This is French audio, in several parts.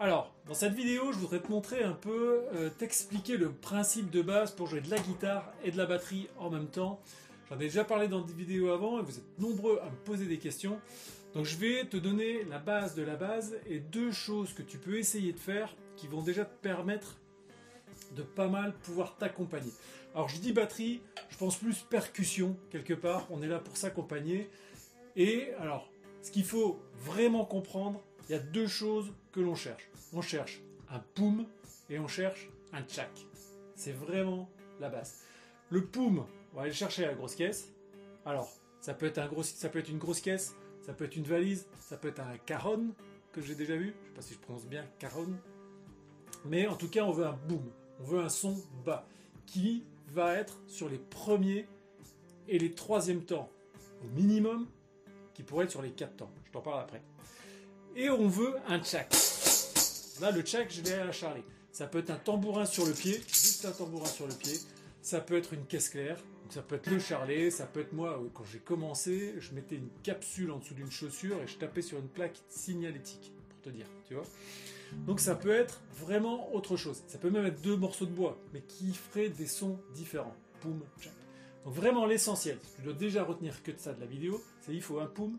Alors, dans cette vidéo, je voudrais te montrer un peu, euh, t'expliquer le principe de base pour jouer de la guitare et de la batterie en même temps. J'en ai déjà parlé dans des vidéos avant et vous êtes nombreux à me poser des questions. Donc je vais te donner la base de la base et deux choses que tu peux essayer de faire qui vont déjà te permettre de pas mal pouvoir t'accompagner. Alors je dis batterie, je pense plus percussion quelque part, on est là pour s'accompagner. Et alors, ce qu'il faut vraiment comprendre, il y a deux choses que l'on cherche. On cherche un poum et on cherche un tchak. C'est vraiment la base. Le poum, on va aller chercher à la grosse caisse. Alors, ça peut être, un gros, ça peut être une grosse caisse, ça peut être une valise, ça peut être un caron que j'ai déjà vu. Je ne sais pas si je prononce bien caron. Mais en tout cas, on veut un boom. On veut un son bas qui va être sur les premiers et les troisièmes temps au minimum, qui pourrait être sur les quatre temps. Je t'en parle après. Et on veut un tchak. Là, le tchak, je vais à la charler. Ça peut être un tambourin sur le pied, juste un tambourin sur le pied. Ça peut être une caisse claire, ça peut être le charlet, ça peut être moi, quand j'ai commencé, je mettais une capsule en dessous d'une chaussure et je tapais sur une plaque signalétique, pour te dire, tu vois. Donc ça peut être vraiment autre chose. Ça peut même être deux morceaux de bois, mais qui feraient des sons différents. Poum, tchak. Donc vraiment l'essentiel, tu dois déjà retenir que de ça de la vidéo, c'est il faut un poum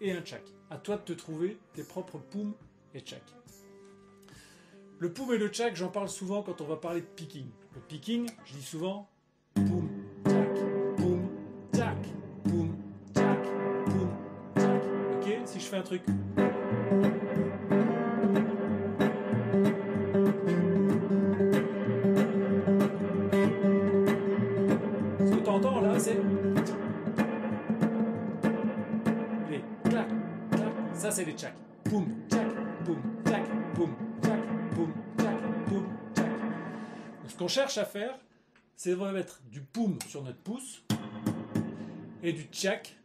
et un tchak. À toi de te trouver tes propres poum et tchak. Le poum et le tchak, j'en parle souvent quand on va parler de picking. Le picking, je dis souvent poum, tchak, poum, tchak, poum, tchak, poum, tchak. Ok Si je fais un truc. Ça, c'est les tchak. Poum, tchak, poum, tchak, poum, tchak, poum, tchak, tchak. Ce qu'on cherche à faire, c'est de mettre du poum sur notre pouce et du tchak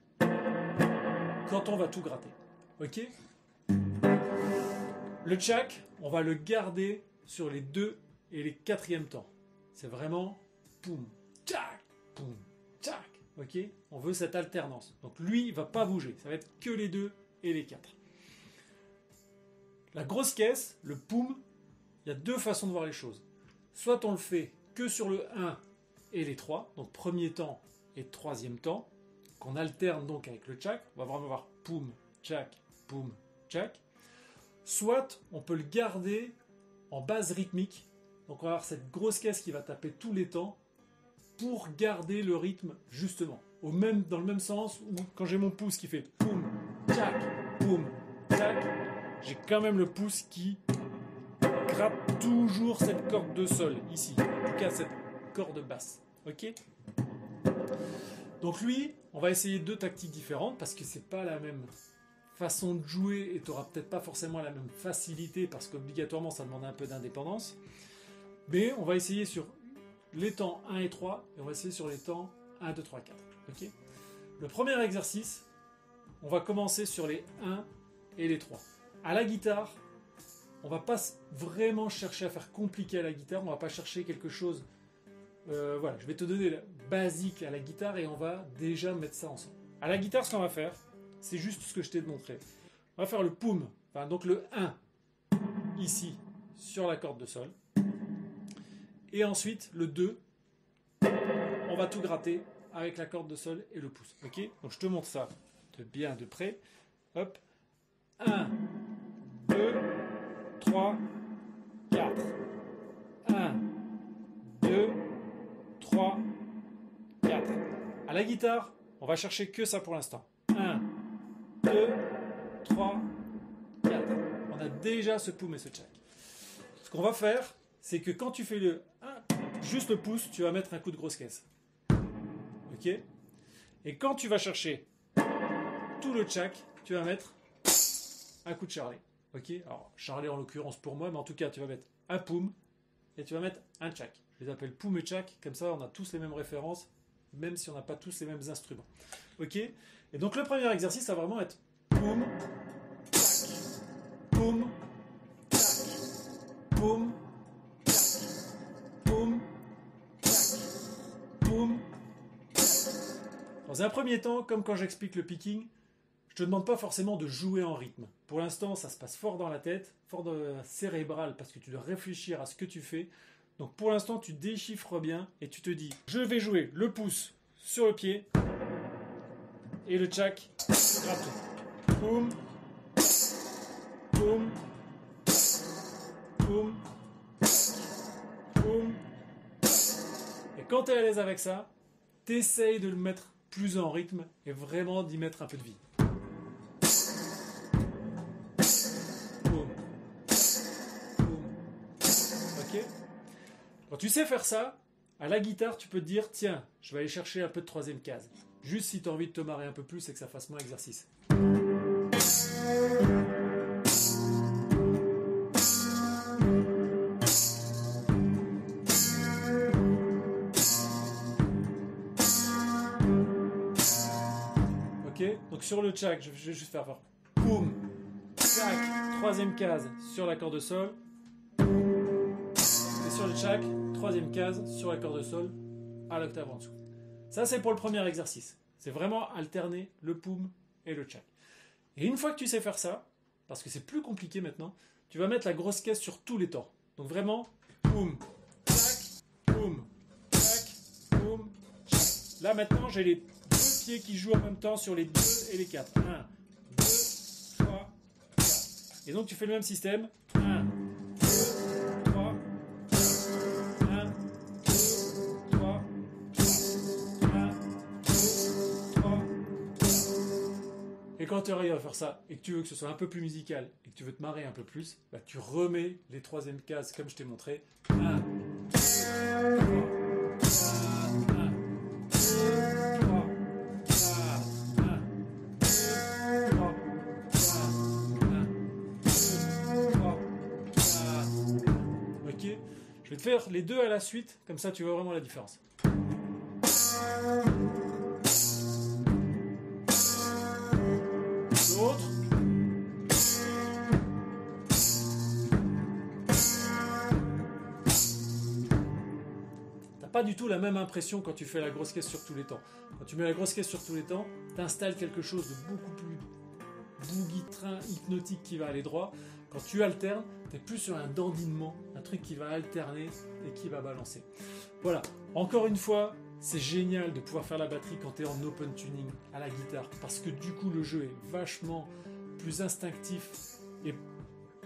quand on va tout gratter. Ok? Le tchak, on va le garder sur les deux et les quatrièmes temps. C'est vraiment poum, tchak, poum, tchak. Ok? On veut cette alternance. Donc lui, il va pas bouger. Ça va être que les deux les quatre. La grosse caisse, le poum, il y a deux façons de voir les choses. Soit on le fait que sur le 1 et les 3, donc premier temps et troisième temps, qu'on alterne donc avec le tchak. On va vraiment voir poum, tchak, poum, tchak. Soit on peut le garder en base rythmique. Donc on va avoir cette grosse caisse qui va taper tous les temps pour garder le rythme justement. Au même, dans le même sens où quand j'ai mon pouce qui fait poum, tchak, poum, tchak, j'ai quand même le pouce qui gratte toujours cette corde de sol ici. En tout cas cette corde basse. Ok? Donc lui, on va essayer deux tactiques différentes parce que c'est pas la même façon de jouer et tu n'auras peut-être pas forcément la même facilité parce qu'obligatoirement ça demande un peu d'indépendance. Mais on va essayer sur les temps 1 et 3 et on va essayer sur les temps 1, 2, 3, 4. Ok? Le premier exercice, on va commencer sur les 1 et les 3. À la guitare, on va pas vraiment chercher à faire compliqué à la guitare, on va pas chercher quelque chose. Euh, voilà, je vais te donner la basique à la guitare et on va déjà mettre ça ensemble. À la guitare, ce qu'on va faire, c'est juste ce que je t'ai montré. On va faire le poum, enfin, donc le 1 ici sur la corde de sol. Et ensuite le 2, on va tout gratter avec la corde de sol et le pouce. Ok? Donc je te montre ça de bien de près. Hop. 1, 2, 3, 4. 1, 2, 3, 4. À la guitare, on va chercher que ça pour l'instant. 1, 2, 3, 4. On a déjà ce poum et ce tchak. Ce qu'on va faire, c'est que quand tu fais le 1, juste le pouce, tu vas mettre un coup de grosse caisse. Ok? Et quand tu vas chercher tout le tchak, tu vas mettre un coup de charlet. Ok Alors, charlet en l'occurrence pour moi, mais en tout cas, tu vas mettre un poum et tu vas mettre un tchak. Je les appelle poum et tchak, comme ça on a tous les mêmes références, même si on n'a pas tous les mêmes instruments. Ok Et donc le premier exercice, ça va vraiment être poum, tchak, poum, poum, poum, poum. Dans un premier temps, comme quand j'explique le picking, je te demande pas forcément de jouer en rythme. Pour l'instant, ça se passe fort dans la tête, fort cérébral, parce que tu dois réfléchir à ce que tu fais. Donc pour l'instant, tu déchiffres bien et tu te dis, je vais jouer le pouce sur le pied et le tchak gratte. Boum, boum, boum, boum. Et quand tu es à l'aise avec ça, t'essayes de le mettre plus en rythme et vraiment d'y mettre un peu de vie. Quand tu sais faire ça, à la guitare, tu peux te dire tiens, je vais aller chercher un peu de troisième case. Juste si tu as envie de te marrer un peu plus et que ça fasse moins exercice. Ok Donc sur le tchak, je vais juste faire, faire boum, troisième case sur l'accord de sol. Le tchak, troisième case sur la corde sol à l'octave en dessous. Ça, c'est pour le premier exercice. C'est vraiment alterner le poum et le tchak. Et une fois que tu sais faire ça, parce que c'est plus compliqué maintenant, tu vas mettre la grosse caisse sur tous les temps. Donc vraiment, poum, tchak, poum, tchak, poum, tchak. Là maintenant, j'ai les deux pieds qui jouent en même temps sur les deux et les quatre. 1, 2, 3, 4. Et donc tu fais le même système. Et quand tu arrives à faire ça et que tu veux que ce soit un peu plus musical et que tu veux te marrer un peu plus, bah, tu remets les troisièmes cases comme je t'ai montré. 1, 2, 3, 4, 1, 2, 3, 4, 1, 2, 3, 4, 1, 2, 3, 4. Ok Je vais te faire les deux à la suite, comme ça tu vois vraiment la différence. Pas du tout la même impression quand tu fais la grosse caisse sur tous les temps. Quand tu mets la grosse caisse sur tous les temps, tu installes quelque chose de beaucoup plus boogie train hypnotique qui va aller droit. Quand tu alternes, tu es plus sur un dandinement, un truc qui va alterner et qui va balancer. Voilà, encore une fois, c'est génial de pouvoir faire la batterie quand tu es en open tuning à la guitare parce que du coup le jeu est vachement plus instinctif et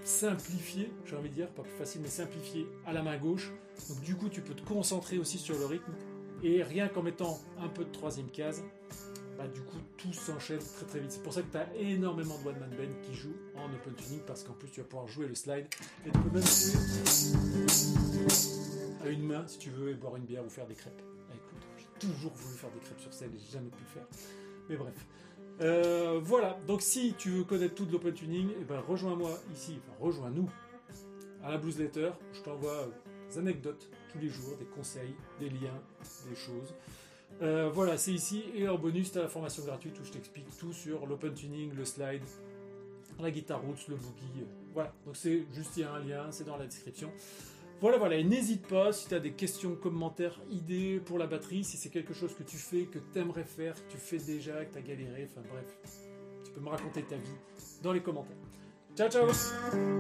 simplifié, j'ai envie de dire, pas plus facile, mais simplifié à la main gauche. Donc du coup, tu peux te concentrer aussi sur le rythme. Et rien qu'en mettant un peu de troisième case, bah, du coup, tout s'enchaîne très très vite. C'est pour ça que tu as énormément de one-man band qui jouent en open tuning, parce qu'en plus, tu vas pouvoir jouer le slide. Et tu peux même jouer à une main, si tu veux, et boire une bière ou faire des crêpes. Écoute, j'ai toujours voulu faire des crêpes sur scène et j'ai jamais pu le faire. Mais bref. Euh, voilà, donc si tu veux connaître tout de l'open tuning, eh ben rejoins-moi ici, rejoins-nous à la Letter. Je t'envoie des anecdotes tous les jours, des conseils, des liens, des choses. Euh, voilà, c'est ici. Et en bonus, tu as la formation gratuite où je t'explique tout sur l'open tuning, le slide, la guitare roots, le boogie. Voilà, donc c'est juste, il y a un lien, c'est dans la description. Voilà, voilà, et n'hésite pas si tu as des questions, commentaires, idées pour la batterie, si c'est quelque chose que tu fais, que tu aimerais faire, que tu fais déjà, que tu as galéré, enfin bref, tu peux me raconter ta vie dans les commentaires. Ciao, ciao